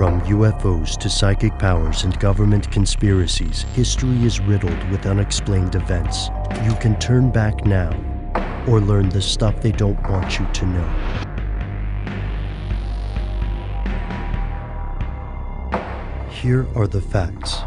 From UFOs to psychic powers and government conspiracies, history is riddled with unexplained events. You can turn back now or learn the stuff they don't want you to know. Here are the facts.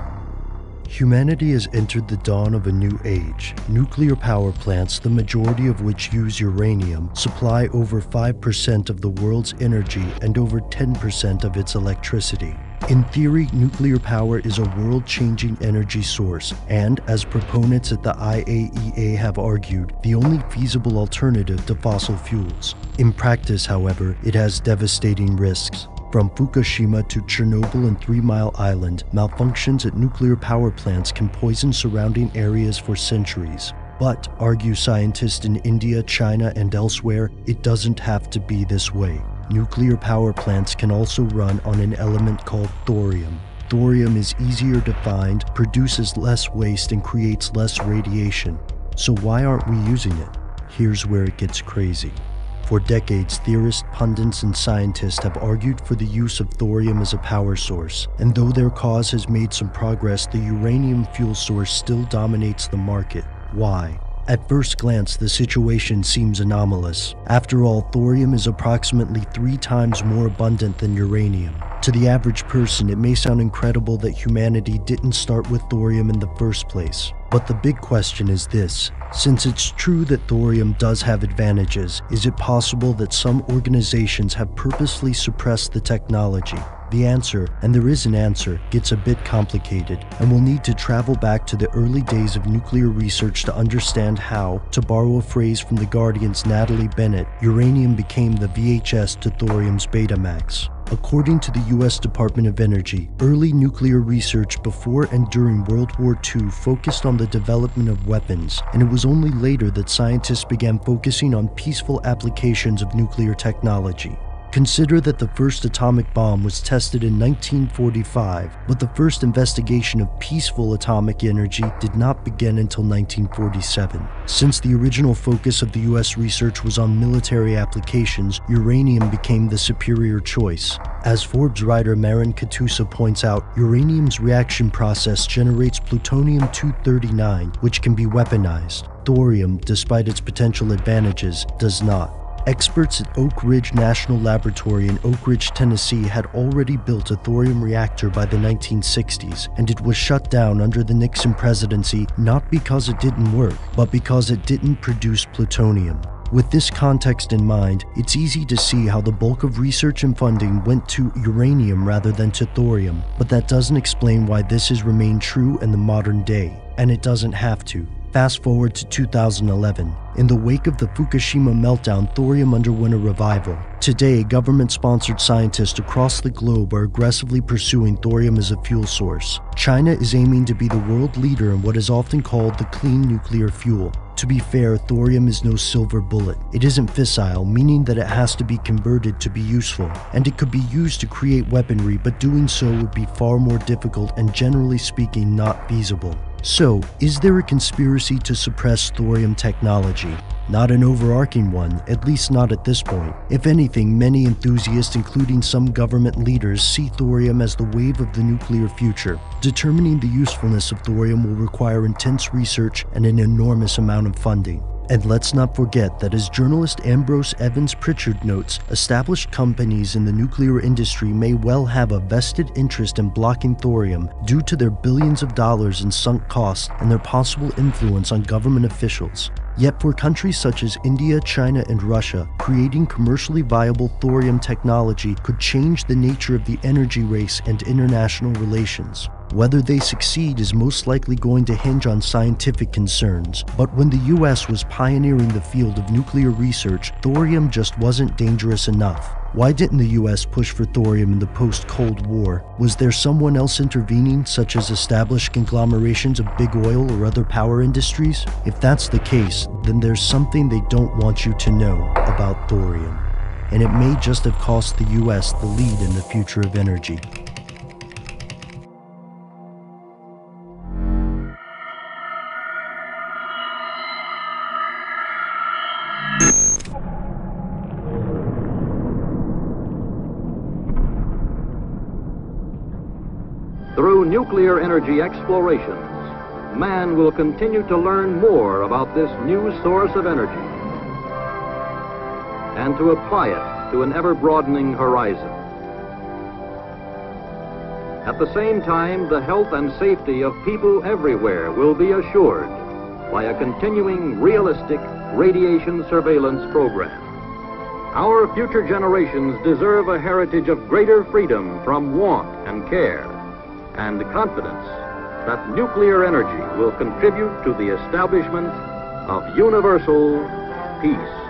Humanity has entered the dawn of a new age. Nuclear power plants, the majority of which use uranium, supply over 5% of the world's energy and over 10% of its electricity. In theory, nuclear power is a world changing energy source, and as proponents at the IAEA have argued, the only feasible alternative to fossil fuels. In practice, however, it has devastating risks. From Fukushima to Chernobyl and Three Mile Island, malfunctions at nuclear power plants can poison surrounding areas for centuries. But, argue scientists in India, China, and elsewhere, it doesn't have to be this way. Nuclear power plants can also run on an element called thorium. Thorium is easier to find, produces less waste, and creates less radiation. So, why aren't we using it? Here's where it gets crazy. For decades, theorists, pundits, and scientists have argued for the use of thorium as a power source, and though their cause has made some progress, the uranium fuel source still dominates the market. Why? At first glance, the situation seems anomalous. After all, thorium is approximately three times more abundant than uranium. To the average person, it may sound incredible that humanity didn't start with thorium in the first place. But the big question is this since it's true that thorium does have advantages, is it possible that some organizations have purposely suppressed the technology? The answer, and there is an answer, gets a bit complicated, and we'll need to travel back to the early days of nuclear research to understand how, to borrow a phrase from The Guardian's Natalie Bennett, uranium became the VHS to thorium's Betamax. According to the US Department of Energy, early nuclear research before and during World War II focused on the development of weapons, and it was only later that scientists began focusing on peaceful applications of nuclear technology. Consider that the first atomic bomb was tested in 1945, but the first investigation of peaceful atomic energy did not begin until 1947. Since the original focus of the US research was on military applications, uranium became the superior choice. As Forbes writer Marin Katusa points out, uranium's reaction process generates plutonium 239, which can be weaponized. Thorium, despite its potential advantages, does not. Experts at Oak Ridge National Laboratory in Oak Ridge, Tennessee had already built a thorium reactor by the 1960s, and it was shut down under the Nixon presidency not because it didn't work, but because it didn't produce plutonium. With this context in mind, it's easy to see how the bulk of research and funding went to uranium rather than to thorium, but that doesn't explain why this has remained true in the modern day, and it doesn't have to. Fast forward to 2011. In the wake of the Fukushima meltdown, thorium underwent a revival. Today, government sponsored scientists across the globe are aggressively pursuing thorium as a fuel source. China is aiming to be the world leader in what is often called the clean nuclear fuel. To be fair, thorium is no silver bullet. It isn't fissile, meaning that it has to be converted to be useful, and it could be used to create weaponry, but doing so would be far more difficult and generally speaking not feasible. So, is there a conspiracy to suppress thorium technology? Not an overarching one, at least not at this point. If anything, many enthusiasts, including some government leaders, see thorium as the wave of the nuclear future. Determining the usefulness of thorium will require intense research and an enormous amount of funding. And let's not forget that as journalist Ambrose Evans Pritchard notes, established companies in the nuclear industry may well have a vested interest in blocking thorium due to their billions of dollars in sunk costs and their possible influence on government officials. Yet for countries such as India, China, and Russia, creating commercially viable thorium technology could change the nature of the energy race and international relations. Whether they succeed is most likely going to hinge on scientific concerns, but when the US was pioneering the field of nuclear research, thorium just wasn't dangerous enough. Why didn't the US push for thorium in the post Cold War? Was there someone else intervening, such as established conglomerations of big oil or other power industries? If that's the case, then there's something they don't want you to know about thorium. And it may just have cost the US the lead in the future of energy. Through nuclear energy explorations, man will continue to learn more about this new source of energy and to apply it to an ever broadening horizon. At the same time, the health and safety of people everywhere will be assured by a continuing realistic radiation surveillance program. Our future generations deserve a heritage of greater freedom from want and care and confidence that nuclear energy will contribute to the establishment of universal peace.